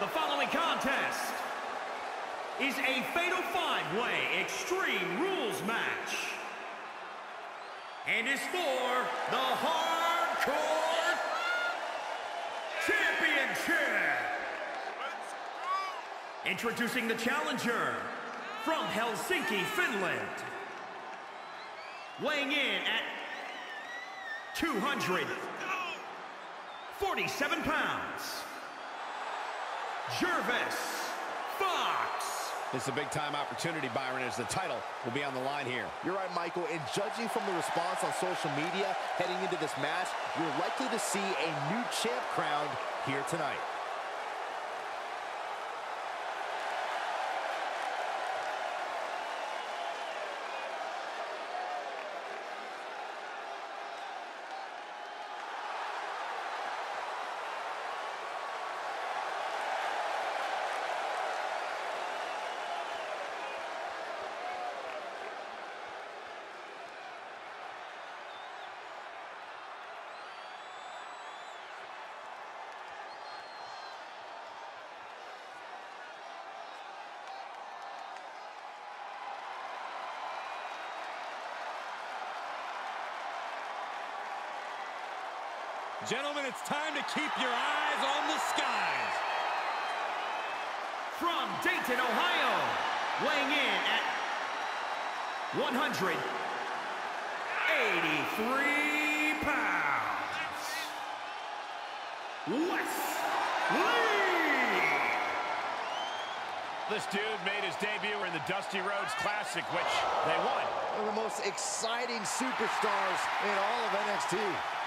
The following contest is a Fatal 5-Way Extreme Rules match and is for the Hardcore Championship. Introducing the challenger from Helsinki, Finland. Weighing in at 247 pounds. Jervis Fox. This is a big-time opportunity, Byron, as the title will be on the line here. You're right, Michael, and judging from the response on social media heading into this match, you're likely to see a new champ crowned here tonight. Gentlemen, it's time to keep your eyes on the skies. From Dayton, Ohio, weighing in at 183 pounds, Wes Lee. This dude made his debut in the Dusty Rhodes Classic, which they won. One of the most exciting superstars in all of NXT.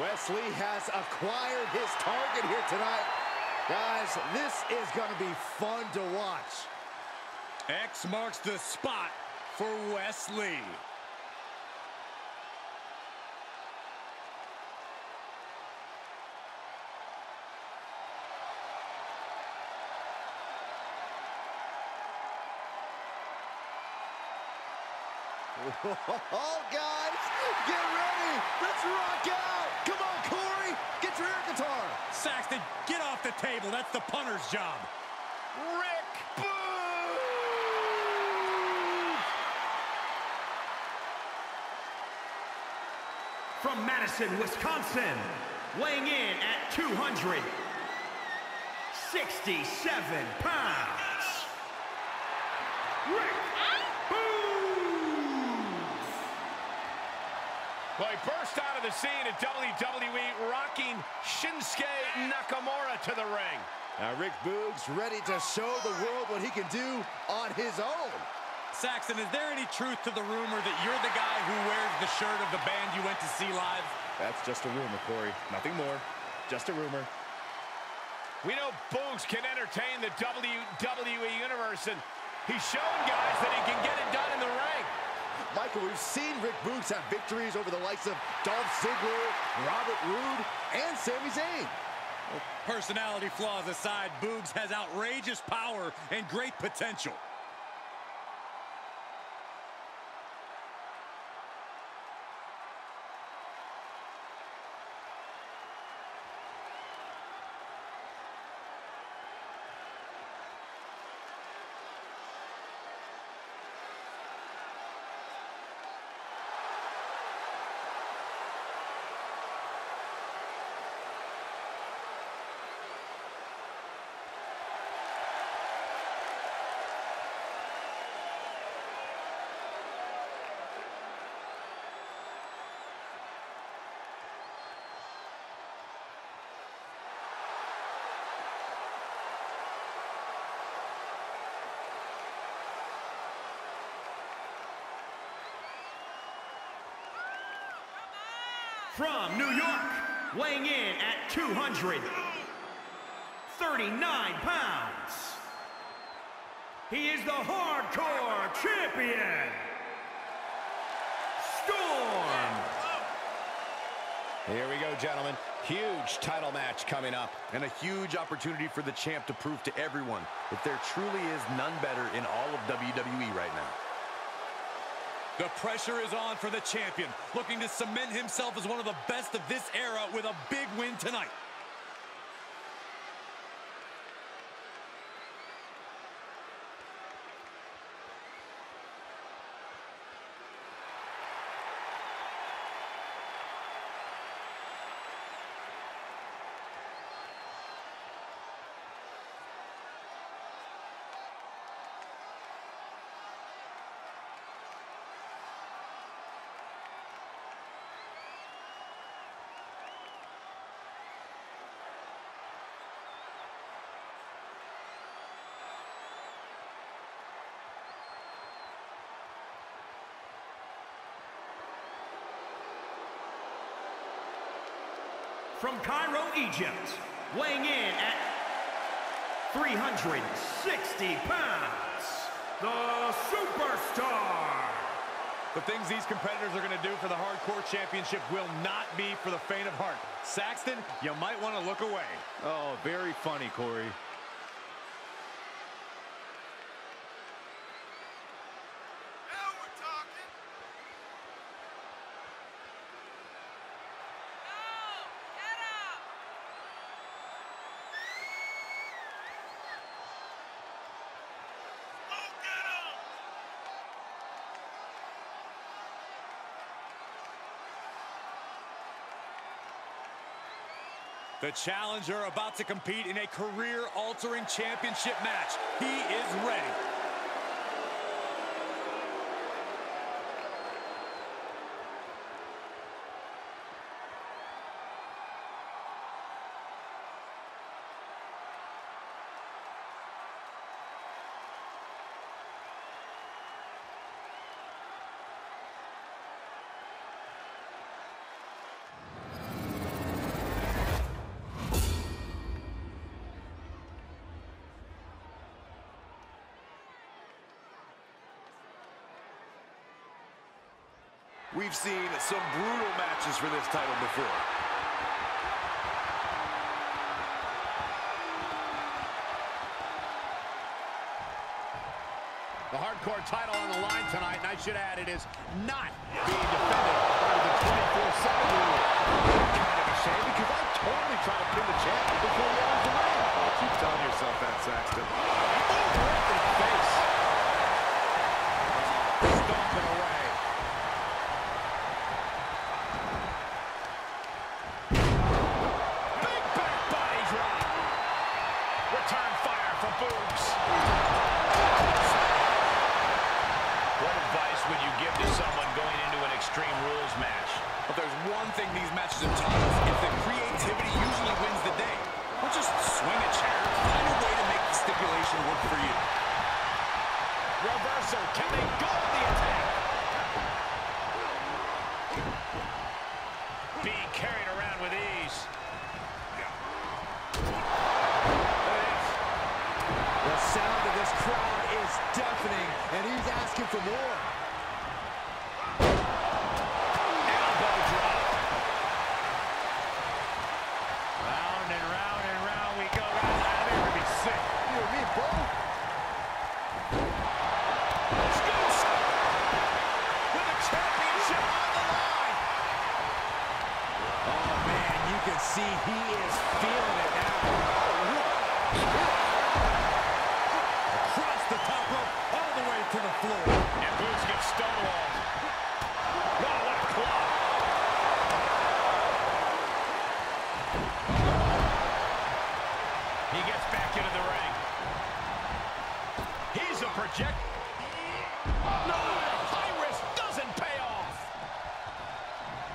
Wes Lee has acquired his target here tonight. Guys, this is going to be fun to watch. X marks the spot for Wes Oh, guys, get ready. Let's rock out. Come on, Corey. Get your air guitar. Saxton, get off the table. That's the punter's job. Rick Boogs! From Madison, Wisconsin, weighing in at 267 pounds, Rick Well, he burst out of the scene at WWE, rocking Shinsuke Nakamura to the ring. Now, Rick Boogs ready to show the world what he can do on his own. Saxton, is there any truth to the rumor that you're the guy who wears the shirt of the band you went to see live? That's just a rumor, Corey. Nothing more. Just a rumor. We know Boogs can entertain the WWE Universe, and he's shown guys that he can get it done in the ring. Michael, we've seen Rick Boogs have victories over the likes of Dolph Ziggler, Robert Roode, and Sami Zayn. Personality flaws aside, Boogs has outrageous power and great potential. From New York, weighing in at 239 pounds, he is the Hardcore Champion, Storm. Here we go, gentlemen. Huge title match coming up. And a huge opportunity for the champ to prove to everyone that there truly is none better in all of WWE right now. The pressure is on for the champion, looking to cement himself as one of the best of this era with a big win tonight. From Cairo, Egypt, weighing in at 360 pounds, the Superstar. The things these competitors are going to do for the Hardcore Championship will not be for the faint of heart. Saxton, you might want to look away. Oh, very funny, Corey. The challenger about to compete in a career-altering championship match. He is ready. We've seen some brutal matches for this title before. The hardcore title on the line tonight, and I should add, it is not being defended the 24-7 rule. Kind of a shame because I totally tried to pin the champ before he enters the ring. Keep telling yourself that, Saxton. Thing these matches have taught us. It's that creativity usually wins the day. Don't just swing a chair. Find a way to make the stipulation work for you. Reversal. Can they go to the attack? Being carried around with ease. The sound of this crowd is deafening, and he's asking for more. Elbow drop. Round and round and round we go. Guys, I'm here to be sick. You and me both. Scoots with the championship on the line. Oh, man, you can see he is feeling it now. Across the top rope, all the way to the floor. And Boogs gets stonewalled. Wow, what a club. He gets back into the ring. He's a project. No, high risk doesn't pay off.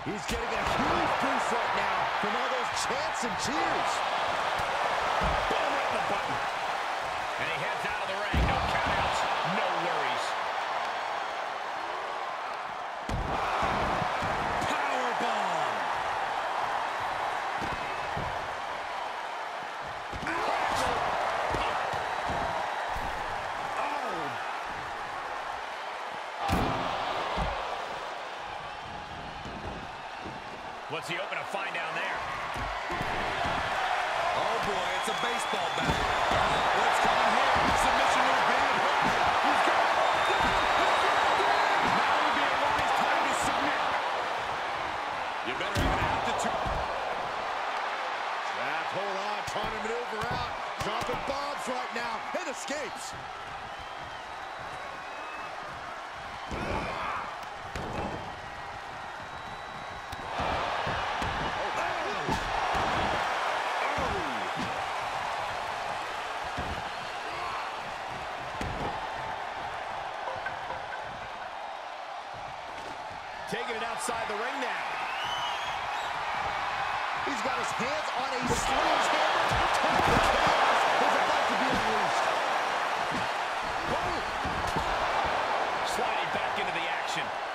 He's getting a huge boost right now from all those chants and cheers. Boom, right the button. And he heads out of the ring. No countouts, no worries. Powerbomb. Oh. What's he open a fight? Rollins. Taking it outside the ring now. He's got his hands on a sleeve action.